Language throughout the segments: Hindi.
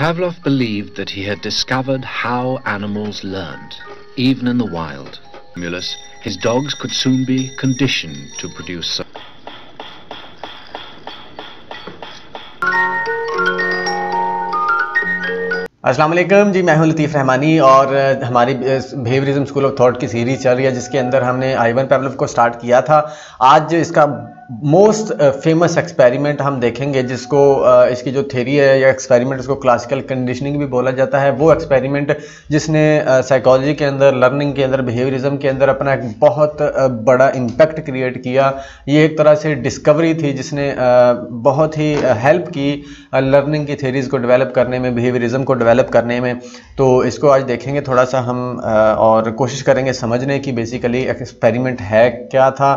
Pavlov believed that he had discovered how animals learned, even in the wild. Stimulus, his dogs could soon be conditioned to produce वालेकुम जी मैं हूँ लतीफ़ रहमानी और हमारी बिहेवियरिज्म स्कूल ऑफ़ थॉट की सीरीज़ चल रही है जिसके अंदर हमने आइवन पेवलव को स्टार्ट किया था आज इसका मोस्ट फ़ेमस एक्सपेरिमेंट हम देखेंगे जिसको uh, इसकी जो थेरी है या एक्सपेरिमेंट इसको क्लासिकल कंडीशनिंग भी बोला जाता है वो एक्सपेरिमेंट जिसने साइकोलॉजी uh, के अंदर लर्निंग के अंदर बिहेवियरिज्म के अंदर अपना एक बहुत uh, बड़ा इम्पैक्ट क्रिएट किया। ये एक तरह से डिस्कवरी थी जिसने बहुत ही हेल्प की लर्निंग की थेरीज़ को डेवलप करने में बिहेवियरिज्म को डेवलप करने में। तो इसको आज देखेंगे थोड़ा सा हम और कोशिश करेंगे समझने की बेसिकली एक्सपेरिमेंट है क्या था।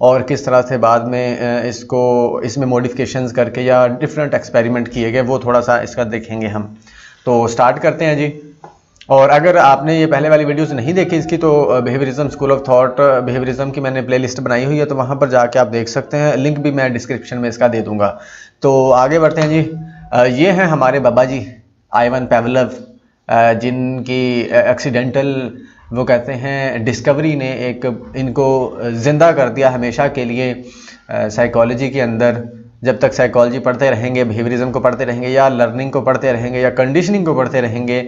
और किस तरह से बाद में इसको, इसमें मॉडिफिकेशंस करके या डिफरेंट एक्सपेरिमेंट किए गए, वो थोड़ा सा इसका देखेंगे हम। तो स्टार्ट करते हैं जी। और अगर आपने ये पहले वाली वीडियोस नहीं देखी इसकी तो behaviourism school of thought behaviourism की मैंने प्लेलिस्ट बनाई हुई है तो वहाँ पर जाके आप देख सकते हैं। लिंक भी मैं डिस्क्रिप्शन में इसका दे दूँगा। तो आगे बढ़ते हैं जी। ये हैं हमारे बाबा जी आईवन पेवलव जिनकी एक्सीडेंटल वो कहते हैं डिस्कवरी ने एक, इनको ज़िंदा कर दिया हमेशा के लिए साइकोलॉजी के अंदर। जब तक साइकोलॉजी पढ़ते रहेंगे बिहेवियरिज्म को पढ़ते रहेंगे या लर्निंग को पढ़ते रहेंगे या कंडीशनिंग को पढ़ते रहेंगे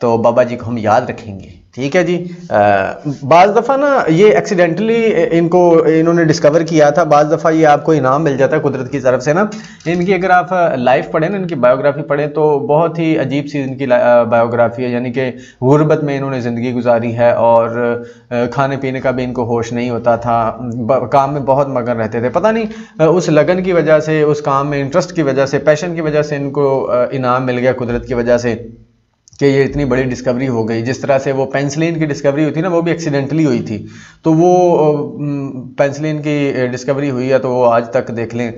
तो बाबा जी को हम याद रखेंगे। ठीक है जी। बाज़ दफ़ा ना ये एक्सीडेंटली इनको, इन्होंने डिस्कवर किया था, बाज़ दफ़ा ये आपको इनाम मिल जाता है कुदरत की तरफ़ से ना। इनकी अगर आप लाइफ पढ़ें ना, इनकी बायोग्राफी पढ़ें तो बहुत ही अजीब सी इनकी बायोग्राफी है, यानी कि गुर्बत में इन्होंने ज़िंदगी गुजारी है और खाने पीने का भी इनको होश नहीं होता था काम में बहुत मगन रहते थे। पता नहीं उस लगन की वजह से, उस काम में इंटरेस्ट की वजह से पैशन की वजह से इनको इनाम मिल गया कुदरत की वजह से। कि ये इतनी बड़ी डिस्कवरी हो गई। जिस तरह से वो पेंसिलिन की डिस्कवरी हुई थी ना, वो भी एक्सीडेंटली हुई थी। तो वो पेंसिलिन की डिस्कवरी हुई है तो वो आज तक देख लें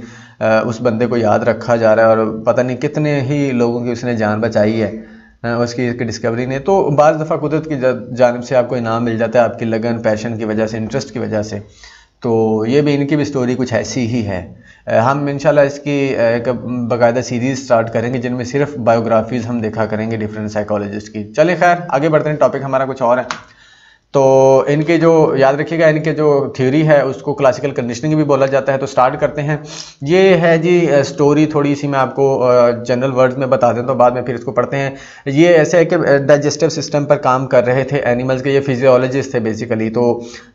उस बंदे को याद रखा जा रहा है और पता नहीं कितने ही लोगों की उसने जान बचाई है उसकी डिस्कवरी ने। तो बाज़ दफ़ा कुदरत की जानब से आपको इनाम मिल जाता है आपकी लगन पैशन की वजह से इंटरेस्ट की वजह से। तो ये भी इनकी भी स्टोरी कुछ ऐसी ही है। हम इंशाल्लाह इसकी एक बाकायदा सीरीज़ स्टार्ट करेंगे, जिनमें सिर्फ़ बायोग्राफीज़ हम देखा करेंगे डिफरेंट साइकोलॉजिस्ट की। चलिए खैर, आगे बढ़ते हैं टॉपिक हमारा कुछ और है। तो इनके जो, याद रखिएगा, इनके जो थ्योरी है, उसको क्लासिकल कंडीशनिंग भी बोला जाता है तो स्टार्ट करते हैं। ये है जी स्टोरी थोड़ी सी मैं आपको जनरल वर्ड्स में बता देता हूँ बाद में फिर इसको पढ़ते हैं। ये ऐसे है कि डाइजेस्टिव सिस्टम पर काम कर रहे थे एनिमल्स के, ये फिजियोलॉजिस्ट थे बेसिकली तो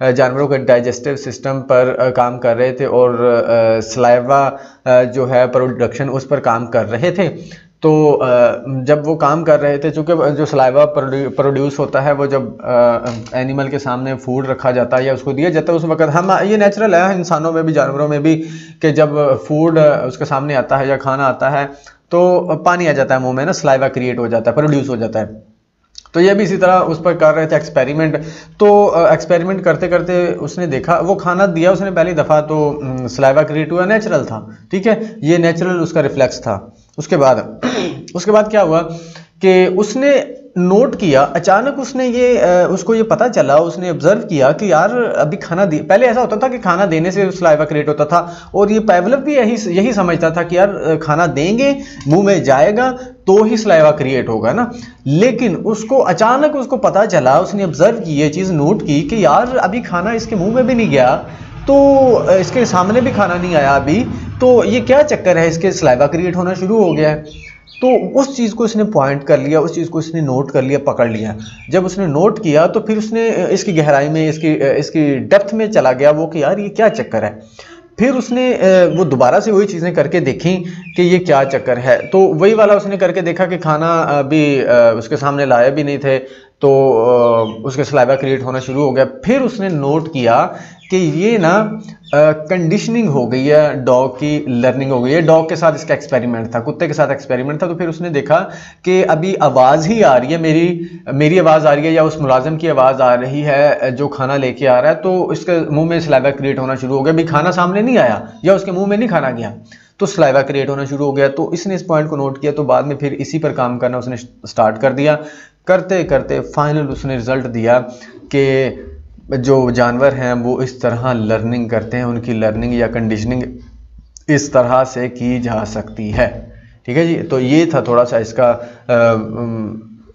जानवरों के डाइजेस्टिव सिस्टम पर काम कर रहे थे और स्लाइवा जो है प्रोडक्शन उस पर काम कर रहे थे। तो जब वो काम कर रहे थे, चूँकि जो सलाइवा प्रोड्यूस होता है, वो जब एनिमल के सामने फ़ूड रखा जाता है या उसको दिया जाता है, उस वक्त हम, ये नेचुरल है, इंसानों में भी, जानवरों में भी, कि जब फ़ूड उसके सामने आता है या खाना आता है तो पानी आ जाता है मुँह में ना सलाइवा क्रिएट हो जाता है प्रोड्यूस हो जाता है। तो ये भी इसी तरह उस पर कर रहे थे एक्सपेरिमेंट तो एक्सपेरिमेंट करते करते उसने देखा, वो खाना दिया उसने, पहली दफ़ा तो सलाइवा क्रिएट हुआ नेचुरल था, ठीक है? ये नेचुरल उसका रिफ्लेक्स था। उसके बाद उसके बाद क्या हुआ कि उसने नोट किया, अचानक उसने ये उसको ये पता चला, उसने ऑब्ज़र्व किया कि यार अभी खाना दे, पहले ऐसा होता था कि खाना देने से स्लाइवा क्रिएट होता था और ये पैवलव भी यही यही समझता था कि यार खाना देंगे, मुँह में जाएगा तो ही स्लाइवा क्रिएट होगा ना। लेकिन उसको, अचानक उसको पता चला, उसने ऑब्ज़र्व की, ये चीज़ नोट की कि यार अभी खाना इसके मुँह में भी नहीं गया तो इसके सामने भी खाना नहीं आया अभी। तो ये क्या चक्कर है? इसके स्लाइवा क्रिएट होना शुरू हो गया है। तो उस चीज़ को इसने पॉइंट कर लिया, उस चीज़ को इसने नोट कर लिया, पकड़ लिया। जब उसने नोट किया तो फिर उसने इसकी गहराई में, इसकी इसकी डेप्थ में चला गया वो कि यार ये क्या चक्कर है? फिर उसने वो दोबारा से वही चीज़ें करके देखी कि ये क्या चक्कर है। तो वही वाला उसने करके देखा कि खाना अभी उसके सामने लाए भी नहीं थे। तो उसके सलाइवा क्रिएट होना शुरू हो गया। फिर उसने नोट किया कि ये ना कंडीशनिंग हो गई है डॉग की लर्निंग हो गई है। डॉग के साथ इसका एक्सपेरिमेंट था, कुत्ते के साथ एक्सपेरिमेंट था। तो फिर उसने देखा कि अभी आवाज़ ही आ रही है, मेरी मेरी आवाज़ आ रही है या उस मुलाजम की आवाज़ आ रही है, जो खाना लेके आ रहा है तो इसके मुँह में सलाइवा क्रिएट होना शुरू हो गया। अभी खाना सामने नहीं आया या उसके मुँह में नहीं खाना गया तो सलाइवा क्रिएट होना शुरू हो गया। तो इसने इस पॉइंट को नोट किया तो बाद में फिर इसी पर काम करना उसने स्टार्ट कर दिया। करते करते फाइनल उसने रिज़ल्ट दिया कि जो जानवर हैं वो इस तरह लर्निंग करते हैं उनकी लर्निंग या कंडीशनिंग इस तरह से की जा सकती है। ठीक है जी? तो ये था थोड़ा सा इसका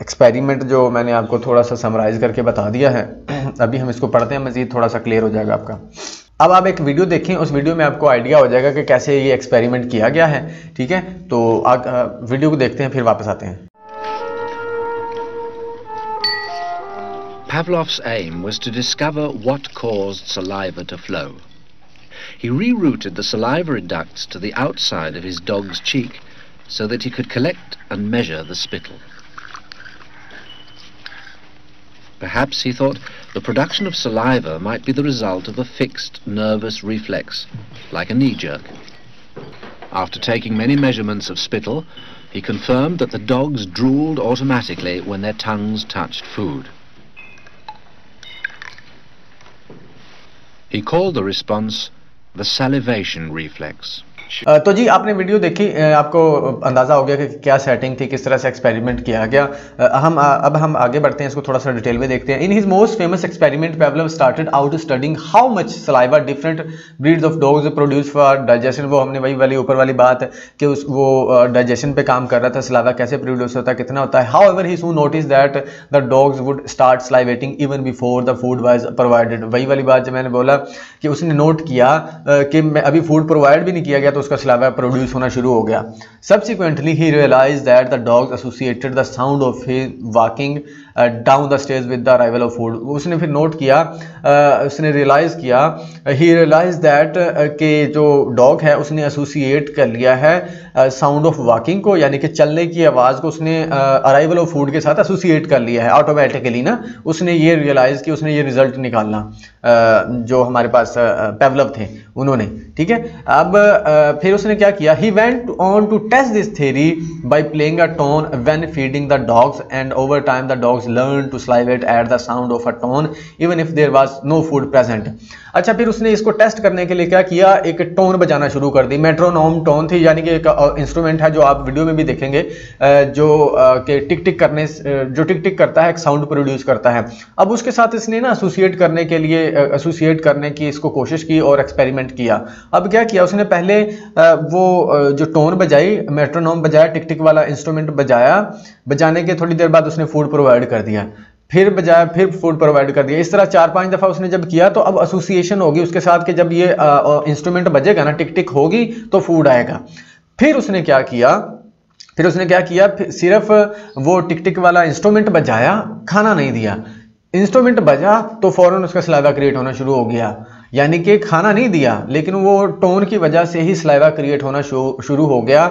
एक्सपेरिमेंट जो मैंने आपको थोड़ा सा समराइज करके बता दिया है। अभी हम इसको पढ़ते हैं मज़ीद थोड़ा सा क्लियर हो जाएगा आपका। अब आप एक वीडियो देखें उस वीडियो में आपको आइडिया हो जाएगा कि कैसे ये एक्सपेरिमेंट किया गया है। ठीक है? तो आ, वीडियो को देखते हैं फिर वापस आते हैं। Pavlov's aim was to discover what caused saliva to flow. He rerouted the salivary ducts to the outside of his dog's cheek so that he could collect and measure the spittle. Perhaps, he thought, the production of saliva might be the result of a fixed nervous reflex, like a knee jerk. After taking many measurements of spittle, he confirmed that the dogs drooled automatically when their tongues touched food. He called the response the salivation reflex. तो जी, आपने वीडियो देखी आपको अंदाज़ा हो गया कि क्या सेटिंग थी, किस तरह से एक्सपेरिमेंट किया गया। हम अब हम आगे बढ़ते हैं, इसको थोड़ा सा डिटेल में देखते हैं। In his most famous experiment Pavlov started out studying how much saliva different breeds of dogs produce for digestion वो हमने वही वाली, ऊपर वाली बात कि उस, वो डाइजेशन पे काम कर रहा था सलाइवा कैसे प्रोड्यूस होता है कितना होता। है however he soon notice that the dogs would start salivating even before the food was provided वही वाली बात जो मैंने बोला कि उसने नोट किया कि मैं, अभी फ़ूड प्रोवाइड भी नहीं किया गया तो उसका सिलावा प्रोड्यूस होना शुरू हो गया। Subsequently he realise that the dogs associated the sound of he walking down the stage with the arrival of food उसने फिर नोट किया uh, उसने रियलाइज़ किया ही रियलाइज़ दैट कि जो डॉग है उसने एसोसिएट कर लिया है साउंड ऑफ़ वॉकिंग को यानी कि चलने की आवाज़ को उसने अराइवल ऑफ़ फ़ूड के साथ एसोसिएट कर लिया है ऑटोमेटिकली ना उसने ये रियलाइज़ कि उसने ये रिज़ल्ट निकालना uh, जो हमारे पास पेवलव थे उन्होंने ठीक है? अब फिर उसने क्या किया? He went on to test this theory by playing a tone when feeding the dogs and over time the dogs learn to salivate at the sound of a tone, even if there was no food present. अच्छा फिर उसने इसको टेस्ट करने के लिए क्या किया? एक टोन बजाना शुरू कर दी। मेट्रोनोम टोन थी, यानी कि एक इंस्ट्रूमेंट है जो आप वीडियो में भी देखेंगे जो कि टिक टिक करने जो टिक टिक करता है, एक साउंड प्रोड्यूस करता है। अब उसके साथ इसने ना एसोसिएट करने के लिए एसोसिएट करने की इसको कोशिश की और एक्सपेरिमेंट किया। अब क्या किया? उसने पहले वो जो टोन बजाई मेट्रोनोम बजाया टिक टिक वाला इंस्ट्रूमेंट बजाया बजाने के थोड़ी देर बाद उसने फ़ूड प्रोवाइड कर दिया। फिर बजाय फिर फ़ूड प्रोवाइड कर दिया। इस तरह चार पाँच दफ़ा उसने जब किया तो अब एसोसिएशन होगी। उसके साथ कि जब ये इंस्ट्रूमेंट बजेगा ना टिक टिक होगी तो फ़ूड आएगा। फिर उसने क्या किया? फिर उसने क्या किया? सिर्फ़ वो टिक टिक वाला इंस्ट्रूमेंट बजाया, खाना नहीं दिया। इंस्ट्रूमेंट बजा तो फ़ौरन उसका सलाइवा क्रिएट होना शुरू हो गया। यानी कि खाना नहीं दिया, लेकिन वो टोन की वजह से ही सलाइवा क्रिएट होना शुरू हो गया।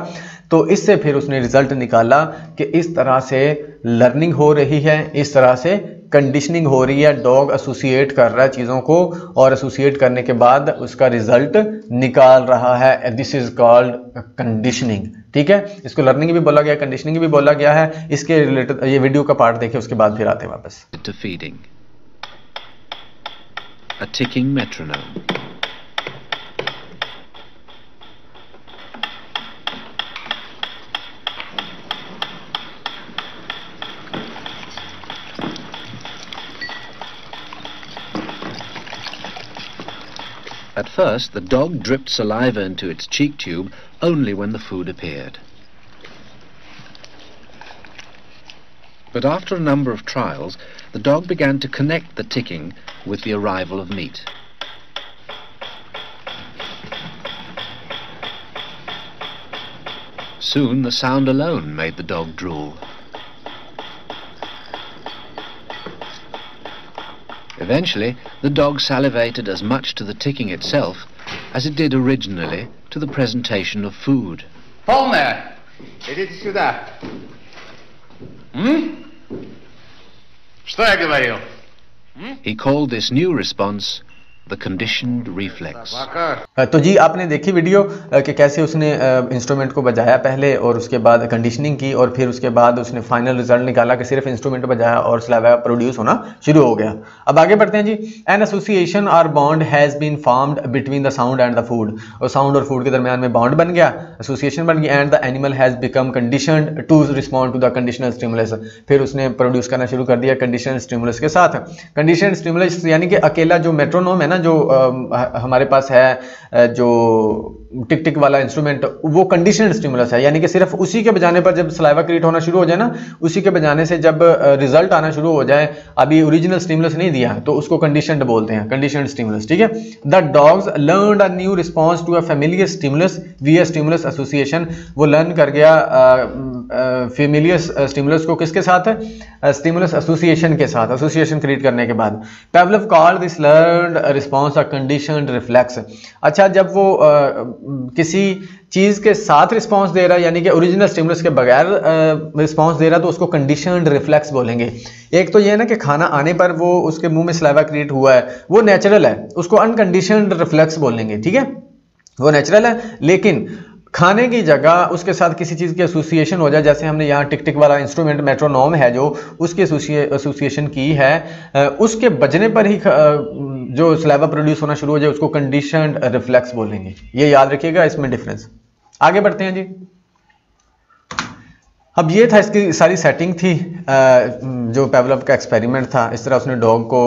तो इससे फिर उसने रिज़ल्ट निकाला कि इस तरह से लर्निंग हो रही है, इस तरह से कंडीशनिंग हो रही है डॉग एसोसिएट कर रहा है चीज़ों को और एसोसिएट करने के बाद उसका रिज़ल्ट निकाल रहा है। दिस इज़ कॉल्ड कंडीशनिंग ठीक है? इसको लर्निंग भी बोला गया कंडीशनिंग भी बोला गया है। इसके रिलेटेड ये वीडियो का पार्ट देखे उसके बाद फिर आते हैं वापस। A ticking metronome. At first, the dog dripped saliva into its cheek tube only when the food appeared. But after a number of trials, the dog began to connect the ticking with the arrival of meat. Soon the sound alone made the dog drool. Eventually, the dog salivated as much to the ticking itself as it did originally to the presentation of food. Полная! Идите сюда. М? Что я говорил? He called this new response the conditioned reflex. तो जी, आपने देखी वीडियो कि कैसे उसने इंस्ट्रूमेंट को बजाया पहले और उसके बाद कंडीशनिंग की और फिर उसके बाद उसने फाइनल रिज़ल्ट निकाला कि सिर्फ़ इंस्ट्रूमेंट बजाया और स्लावा प्रोड्यूस होना शुरू हो गया। अब आगे बढ़ते हैं जी। An association or bond has been formed between the sound and the food और साउंड और फ़ूड के दरमियान में बॉन्ड बन गया एसोसिएशन बन गया and the animal has become condition to respond to the conditional stimulus फिर उसने प्रोड्यूस करना शुरू कर दिया कंडीशन स्टिमुलस के साथ। कंडीशन स्टिमुलस यानी कि अकेला जो मेट्रोनोम है ना, जो हमारे पास है जो टिक टिक वाला इंस्ट्रूमेंट वो कंडीशनड स्टिमुलस है। यानी कि सिर्फ़ उसी के बजाने पर जब सलाइवा क्रिएट होना शुरू हो जाए ना, उसी के बजाने से जब रिज़ल्ट आना शुरू हो जाए, अभी ओरिजिनल स्टिमुलस नहीं दिया तो उसको कंडीशनड बोलते हैं कंडीशनड स्टिमुलस ठीक है? The dogs learn a new response to a familiar stimulus we stimulus association वो लर्न कर गया फेमिलियर स्टिमुलस को किसके साथ है? स्टिमुलस एसोसिएशन के साथ एसोसिएशन क्रिएट करने के बाद। Pavlov call this learn response a condition reflex अच्छा जब वो किसी चीज़ के साथ रिस्पांस दे रहा है, यानी कि ओरिजिनल स्टिमुलस के बगैर रिस्पांस दे रहा है तो उसको कंडीशन रिफ्लेक्स बोलेंगे। एक तो ये है ना कि खाना आने पर वो उसके मुँह में स्लाइवा क्रिएट हुआ है। वो नेचुरल है, उसको अनकंडीशन रिफ्लेक्स बोलेंगे, ठीक है? वो नेचुरल है, लेकिन खाने की जगह उसके साथ किसी चीज़ की एसोसिएशन हो जाए, जैसे हमने यहाँ टिक टिक वाला इंस्ट्रूमेंट मेट्रोनोम है जो उसकी एसोसिएशन की है उसके बजने पर ही जो स्लेवा प्रोड्यूस होना शुरू हो जाए, उसको कंडीशन रिफ्लेक्स बोलेंगे। ये याद रखिएगा, इसमें डिफरेंस आगे बढ़ते हैं जी। अब ये था इसकी सारी सेटिंग थी जो पेवलप का एक्सपेरिमेंट था। इस तरह उसने डॉग को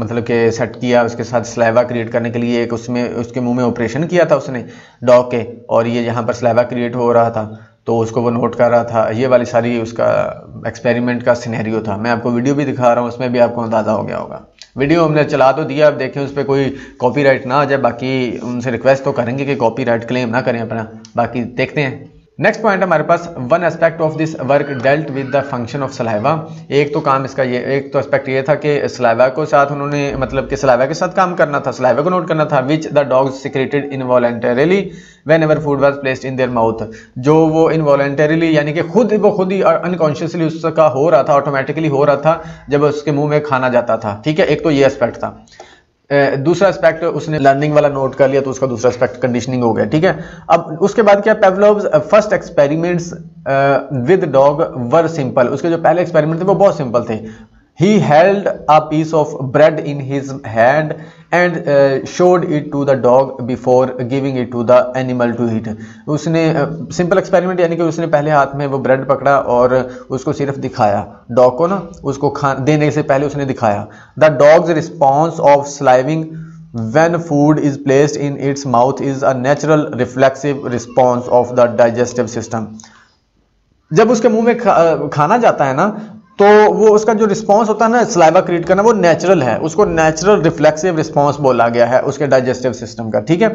मतलब कि सेट किया, उसके साथ स्लेवा क्रिएट करने के लिए एक उसमें, उसके मुँह में ऑपरेशन किया था उसने डॉग के, और ये यहाँ पर स्लेवा क्रिएट हो रहा था तो उसको वो नोट कर रहा था। ये वाली सारी उसका एक्सपेरिमेंट का सिनेरियो था। मैं आपको वीडियो भी दिखा रहा हूँ, उसमें भी आपको अंदाज़ा हो गया होगा। वीडियो हमने चला तो दिया, अब देखें उस पर कोई कॉपीराइट ना आ जाए। बाकी उनसे रिक्वेस्ट तो करेंगे कि कॉपीराइट क्लेम ना करें अपना। बाकी देखते हैं। नेक्स्ट पॉइंट हमारे पास one aspect of this work dealt with the function of saliva एक तो काम इसका ये, एक तो एस्पेक्ट ये था कि सलाइवा को साथ उन्होंने मतलब कि सलाइवा के साथ काम करना था सलाइवा को नोट करना था which the dogs secreted involuntarily whenever food was placed in their mouth जो वो इनवॉलेंटरीली यानी कि खुद वो खुद ही अनकॉन्शियसली उसका हो रहा था ऑटोमेटिकली हो रहा था, जब उसके मुँह में खाना जाता था। ठीक है? एक तो ये एस्पेक्ट था। दूसरा एस्पेक्ट उसने लर्निंग वाला नोट कर लिया तो उसका दूसरा एस्पेक्ट कंडीशनिंग हो गया, ठीक है? अब उसके बाद क्या Pavlov's first experiments with dog were simple उसके जो पहले एक्सपेरिमेंट थे, वो बहुत सिंपल थे। He held a piece of bread in his hand and uh, showed it to the dog before giving it to the animal to eat simple uh, experiment यानी कि उसने पहले हाथ में वो ब्रेड पकड़ा और उसको सिर्फ़ दिखाया डॉग को ना उसको खा देने से पहले उसने दिखाया the dogs response of salivating when food is placed in its mouth is a natural reflexive response of the digestive system जब उसके मुँह में खा, खाना जाता है ना तो वो उसका जो रिस्पॉन्स होता है ना स्लाइवा क्रिएट करना, वो नेचुरल है। उसको नेचुरल रिफ्लेक्सिव रिस्पॉन्स बोला गया है उसके डाइजेस्टिव सिस्टम का, ठीक है?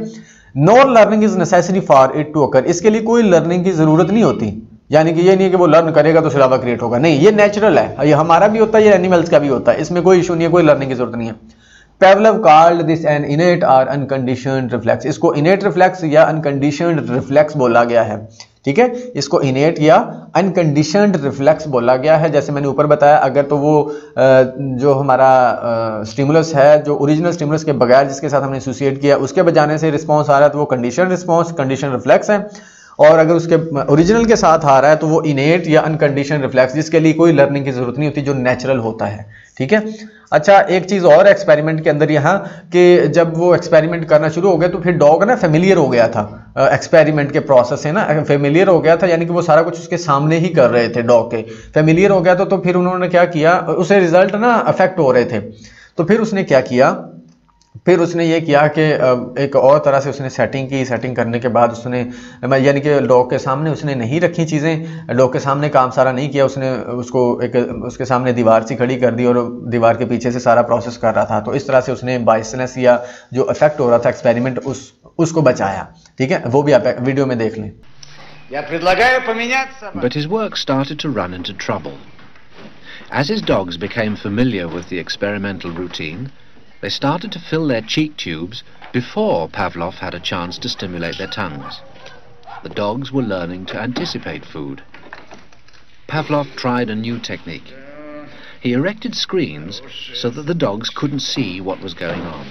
No learning is necessary for it to occur इसके लिए कोई लर्निंग की ज़रूरत नहीं होती। यानी कि ये नहीं है कि वो लर्न करेगा तो सिलावा क्रिएट होगा। नहीं, ये नेचुरल है। ये हमारा भी होता है, ये एनिमल्स का भी होता है। इसमें कोई इशू नहीं है, कोई लर्निंग की ज़रूरत नहीं है। Pavlov called this an innate or uncondition reflex इसको इनेट रिफ्लेक्स या अनकंडीशन रिफ्लेक्स बोला गया है। ठीक है? इसको इनेट या अनकंडीशनड रिफ्लेक्स बोला गया है, जैसे मैंने ऊपर बताया, अगर तो वो जो हमारा स्टिमुलस है, जो ओरिजिनल स्टिमुलस के बगैर जिसके साथ हमने एसोसिएट किया, उसके बजाने से रिस्पॉन्स आ रहा है तो वो कंडीशन रिस्पॉन्स कंडीशन रिफ्लेक्स है। और अगर उसके ओरिजिनल के साथ आ रहा है तो वो इनेट या अनकंडीशन रिफ्लेक्स जिसके लिए कोई लर्निंग की ज़रूरत नहीं होती, जो नेचुरल होता है। ठीक है? अच्छा एक चीज़ और एक्सपेरिमेंट के अंदर यहाँ कि जब वो एक्सपेरिमेंट करना शुरू हो गया तो फिर डॉग ना फेमिलियर हो गया था। एक्सपेरिमेंट के प्रोसेस है ना फेमिलियर हो गया था, यानी कि वो सारा कुछ उसके सामने ही कर रहे थे डॉग के। फेमिलियर हो गया था तो फिर उन्होंने क्या किया? उसे रिज़ल्ट ना अफेक्ट हो रहे थे। तो फिर उसने क्या किया? फिर उसने ये किया कि एक और तरह से उसने सेटिंग की सेटिंग करने के बाद उसने यानी कि डॉग के सामने उसने नहीं रखी चीज़ें डॉग के सामने काम सारा नहीं किया उसने उसको एक उसके सामने दीवार सी खड़ी कर दी और दीवार के पीछे से सारा प्रोसेस कर रहा था। तो इस तरह से उसने बाइसनेस या जो इफ़ेक्ट हो रहा था एक्सपेरिमेंट उस उसको बचाया। ठीक है? वो भी आप वीडियो में देख लें। But his work started to run into trouble. As his dogs became familiar with the experimental routine, They started to fill their cheek tubes before Pavlov had a chance to stimulate their tongues. The dogs were learning to anticipate food. Pavlov tried a new technique. He erected screens so that the dogs couldn't see what was going on.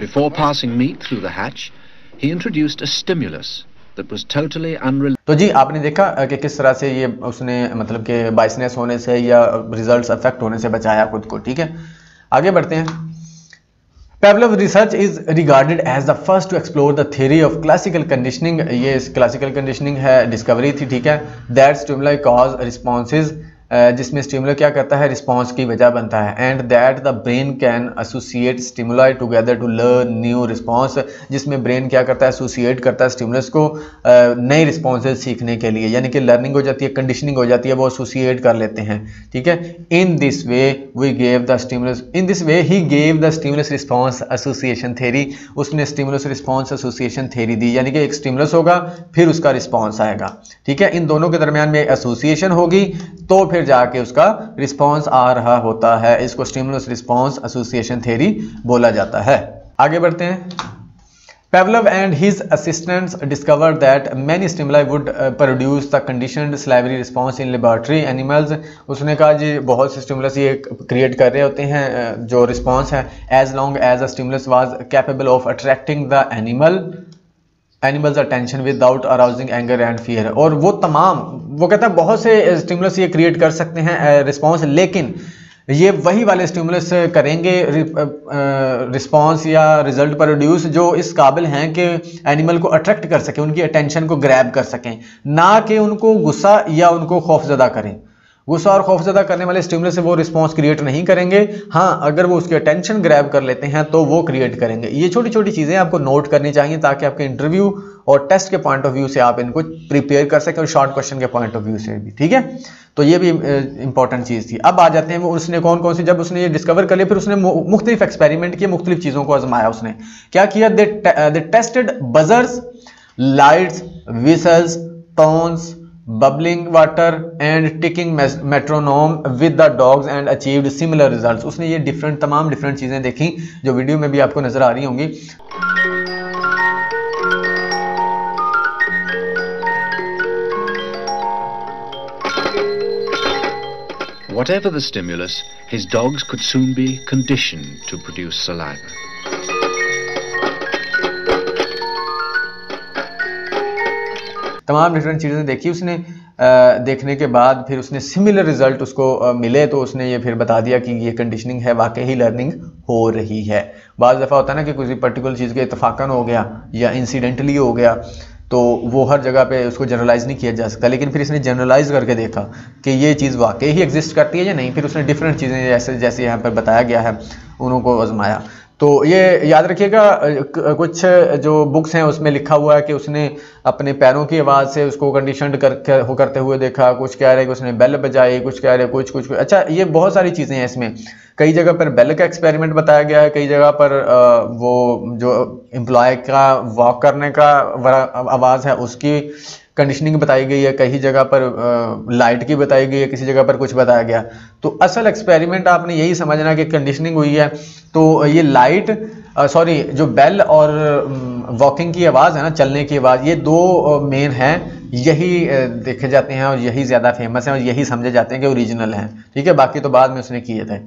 Before passing meat through the hatch, he introduced a stimulus that was totally unrelated. तो जी आपने देखा कि किस तरह से ये उसने मतलब कि बाइसनेस होने से या रिजल्ट्स अफेक्ट होने से बचाया खुद को ठीक है आगे बढ़ते हैं Pavlov research is regarded as the first to explore the theory of classical conditioning ये classical conditioning है discovery थी ठीक है that stimuli cause responses जिसमें स्टिमुलर क्या करता है? रिस्पॉन्स की वजह बनता है। And that the brain can associate stimuli together to learn new response जिसमें ब्रेन क्या करता है? एसोसिएट करता है स्टिमुलस को नई रिस्पॉन्सेज सीखने के लिए। यानी कि लर्निंग हो जाती है कंडीशनिंग हो जाती है, वो एसोसिएट कर लेते हैं। ठीक है? In this way we gave the stimulus in this way he gave the stimulus response association theory उसने स्टिमुलस रिस्पॉन्स एसोसिएशन थेरी दी। यानी कि एक स्टिमुलस होगा, फिर उसका रिस्पॉन्स आएगा। ठीक है? इन दोनों के दरमियान में एसोसिएशन होगी तो फिर जाके उसका रिस्पॉन्स आ रहा होता है। इसको स्टिमुलस रिस्पॉन्स एसोसिएशन थेरी बोला जाता है। आगे बढ़ते हैं। Pavlov and his assistants discovered that many stimuli would uh, produce the conditioned salivary response in laboratory animals. उसने कहा जी बहुत से स्टिमुलस ये क्रिएट कर रहे होते हैं जो रिस्पॉन्स है as long as a stimulus was capable of attracting the animal animals attention without arousing anger and fear और वो तमाम, वो कहता है, बहुत से स्टिमुलस ये क्रिएट कर सकते हैं रिस्पॉन्स लेकिन ये वही वाले स्टिमुलस करेंगे रिस्पॉन्स या रिज़ल्ट प्रोड्यूस जो इस काबिल हैं कि एनिमल को अट्रैक्ट कर सकें, उनकी अटेंशन को ग्रैब कर सकें, ना कि उनको गुस्सा या उनको खौफजदा करें। गुस्सा और खौफ खौफजदा करने वाले स्टिमुलस से वो रिस्पॉन्स क्रिएट नहीं करेंगे। हाँ अगर वो उसकी अटेंशन ग्रैब कर लेते हैं तो वो क्रिएट करेंगे। ये छोटी छोटी चीज़ें आपको नोट करनी चाहिए ताकि आपके इंटरव्यू और टेस्ट के पॉइंट ऑफ़ व्यू से आप इनको प्रिपेयर कर सकें और शॉर्ट क्वेश्चन के पॉइंट ऑफ़ व्यू से भी, ठीक है? तो ये भी इंपॉर्टेंट चीज़ थी। अब आ जाते हैं वो उसने कौन कौन सी, जब उसने ये डिस्कवर कर लिया, फिर उसने मुख्तलिफ़ एक्सपेरिमेंट किए, मुख्तलिफ़ चीज़ों को आजमाया उसने। क्या किया? They tested buzzers lights whistles tones bubbling water and ticking metronome with the dogs and achieved similar results उसने ये डिफरेंट तमाम डिफरेंट चीज़ें देखी जो वीडियो में भी आपको नज़र आ रही होंगी Whatever the stimulus, his dogs could soon be conditioned to produce saliva. तमाम डिफरेंट चीज़ें देखी उसने आ, देखने के बाद फिर उसने सिमिलर रिज़ल्ट उसको आ, मिले तो उसने ये फिर बता दिया कि ये कंडीशनिंग है वाकई ही लर्निंग हो रही है। बाज़ दफ़ा होता है ना कि किसी पर्टिकुलर चीज़ के इतफाक़न हो गया या इंसिडेंटली हो गया तो वो हर जगह पे उसको जनरलाइज नहीं किया जा सकता। लेकिन फिर इसने जनरलाइज करके देखा कि ये चीज़ वाकई ही एग्जिस्ट करती है या नहीं। फिर उसने डिफरेंट चीज़ें जैसे जैसे यहाँ पर बताया गया है उनको आजमाया। तो ये याद रखिएगा कुछ जो बुक्स हैं उसमें लिखा हुआ है कि उसने अपने पैरों की आवाज़ से उसको कंडीशन कर, हो करते हुए देखा कुछ कह रहे कि उसने बेल बजाई कुछ कह रहे कुछ कुछ अच्छा ये बहुत सारी चीज़ें हैं इसमें। कई जगह पर बेल का एक्सपेरिमेंट बताया गया है कई जगह पर वो जो एम्प्लॉय का वॉक करने का आवाज़ है उसकी कंडीशनिंग बताई गई है, कहीं जगह पर लाइट की बताई गई है, किसी जगह पर कुछ बताया गया। तो असल एक्सपेरिमेंट आपने यही समझना कि कंडीशनिंग हुई है तो ये लाइट सॉरी जो बेल और वॉकिंग की आवाज़ है ना, चलने की आवाज़, ये दो मेन हैं। यही देखे जाते हैं और यही ज़्यादा फ़ेमस हैं और यही समझे जाते हैं कि ओरिजिनल हैं। ठीक है, बाकी तो बाद में उसने किए थे।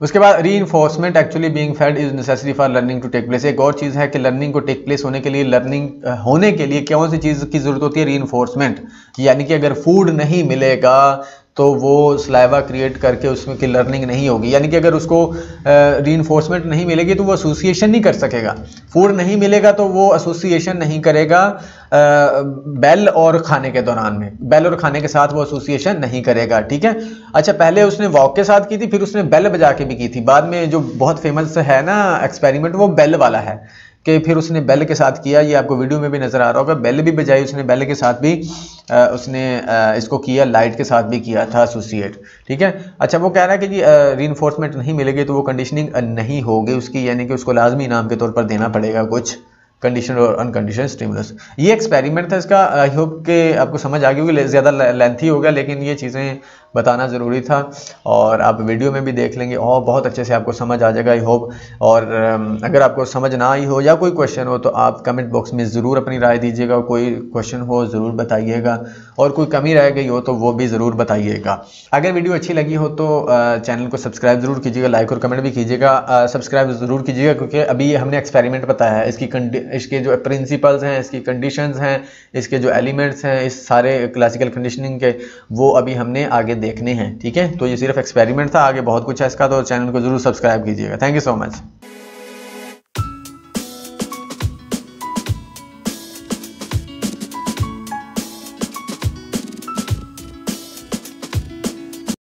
उसके बाद reinforcement actually being fed is necessary for learning to take place एक और चीज़ है कि लर्निंग को टेक प्लेस होने के लिए लर्निंग होने के लिए कौन सी चीज़ की ज़रूरत होती है? री इन्फोर्समेंट यानी कि अगर फ़ूड नहीं मिलेगा तो वो स्लाइवा क्रिएट करके उसमें की लर्निंग नहीं होगी। यानी कि अगर उसको री नहीं मिलेगी तो वो एसोसिएशन नहीं कर सकेगा। फ़ूड नहीं मिलेगा तो वो एसोसिएशन नहीं करेगा आ, बेल और खाने के दौरान में। बेल और खाने के साथ वो एसोसिएशन नहीं करेगा ठीक है? अच्छा पहले उसने वॉक के साथ की थी फिर उसने बेल बजा के भी की थी। बाद में जो बहुत फ़ेमस है ना एक्सपेरिमेंट वो बेल वाला है। कि फिर उसने बेल के साथ किया ये आपको वीडियो में भी नज़र आ रहा होगा। बेल भी बजाई उसने बेल के साथ भी आ, उसने आ, इसको किया लाइट के साथ भी किया था एसोसिएट ठीक है? अच्छा वो कह रहा है कि जी री नहीं मिलेगी तो वो कंडीशनिंग नहीं होगी उसकी यानी कि उसको लाजमी नाम के तौर पर देना पड़ेगा कुछ कंडीशन और अनकंडीशन स्टिमुलस ये एक्सपेरिमेंट था इसका आई होप कि आपको समझ आ गई होगी ज़्यादा लेंथी हो गया लेकिन ये चीज़ें बताना ज़रूरी था और आप वीडियो में भी देख लेंगे। और बहुत अच्छे से आपको समझ आ जाएगा आई होप और अगर आपको समझ ना आई हो या कोई क्वेश्चन हो तो आप कमेंट बॉक्स में ज़रूर अपनी राय दीजिएगा। कोई क्वेश्चन हो, ज़रूर बताइएगा। और कोई कमी रह गई हो तो वो भी ज़रूर बताइएगा। अगर वीडियो अच्छी लगी हो तो चैनल को सब्सक्राइब ज़रूर कीजिएगा लाइक और कमेंट भी कीजिएगा। सब्सक्राइब ज़रूर कीजिएगा, क्योंकि अभी हमने एक्सपेरिमेंट बताया है। इसकी इसके जो प्रिंसिपल्स हैं, इसकी कंडीशंस हैं, इसके जो एलिमेंट्स हैं, इस सारे क्लासिकल कंडीशनिंग के, वो अभी हमने आगे देखने हैं, ठीक है? तो ये सिर्फ़ एक्सपेरिमेंट था, आगे बहुत कुछ है इसका तो चैनल को ज़रूर सब्सक्राइब कीजिएगा। Thank you so much